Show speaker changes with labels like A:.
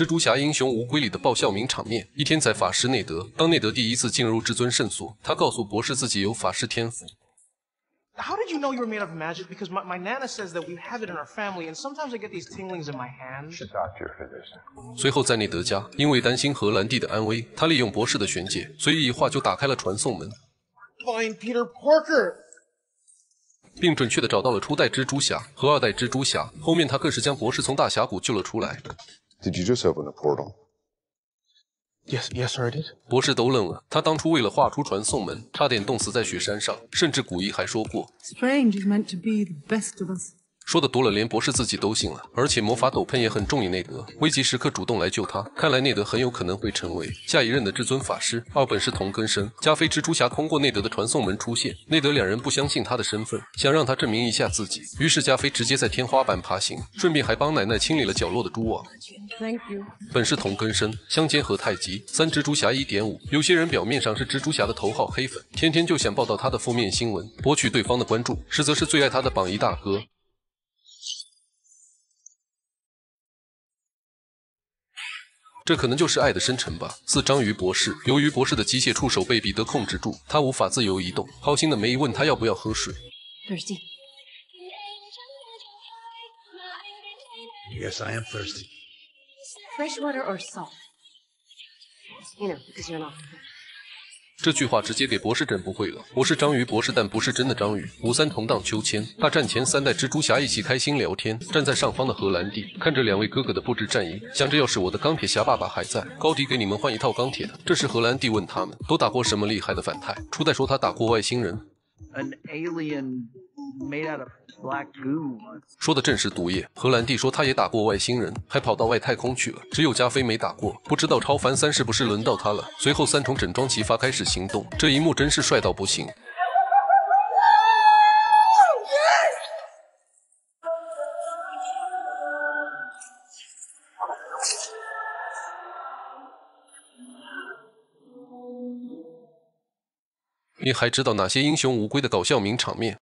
A: 蜘蛛侠英雄无归里的爆笑名场面。一天在法师内德，当内德第一次进入至尊圣所，他告诉博士自己有法师天赋。
B: How did you know you were made of magic? Because my, my nana says that we have it in our family, and sometimes I get these tinglings in my hands.
C: Talk to your physician.
A: 随后在内德家，因为担心荷兰弟的安危，他利用博士的玄解，随意一画就打开了传送门
B: ，Fine, Peter Parker.
A: 并准确地找到了初代蜘蛛侠和二代蜘蛛侠。后面他更是将博士从大峡谷救了出来。
C: Did you just open a portal?
B: Yes, yes, sir, I did.
A: 博士都愣了，他当初为了画出传送门，差点冻死在雪山上，甚至古一还说过
D: ，Strange is meant to be the best of us.
A: 说的多了，连博士自己都信了。而且魔法斗篷也很中意内德，危急时刻主动来救他。看来内德很有可能会成为下一任的至尊法师。二本是同根生，加菲蜘蛛侠通过内德的传送门出现，内德两人不相信他的身份，想让他证明一下自己。于是加菲直接在天花板爬行，顺便还帮奶奶清理了角落的蛛网。
D: Thank you.
A: 本是同根生，相煎何太急。三蜘蛛侠一点五，有些人表面上是蜘蛛侠的头号黑粉，天天就想报道他的负面新闻，博取对方的关注，实则是最爱他的榜一大哥。这可能就是爱的深沉吧。四章鱼博士，由于博士的机械触手被彼得控制住，他无法自由移动。好心的梅姨问他要不要喝水
D: ，Thirsty.
E: Yes, I am thirsty.
D: Fresh water or salt? You know, because you're not.
A: 这句话直接给博士整不会了。我是章鱼博士，但不是真的章鱼。吴三同荡秋千，大战前三代蜘蛛侠一起开心聊天。站在上方的荷兰弟看着两位哥哥的布置战役，想着要是我的钢铁侠爸爸还在，高迪给你们换一套钢铁的。这时荷兰弟问他们都打过什么厉害的反派，初代说他打过外星人
F: ，an alien
A: 说的正是毒液。荷兰弟说他也打过外星人，还跑到外太空去了。只有加菲没打过，不知道超凡三是不是轮到他了。随后三重整装齐发开始行动，这一幕真是帅到不行。你还知道哪些英雄无归的搞笑名场面？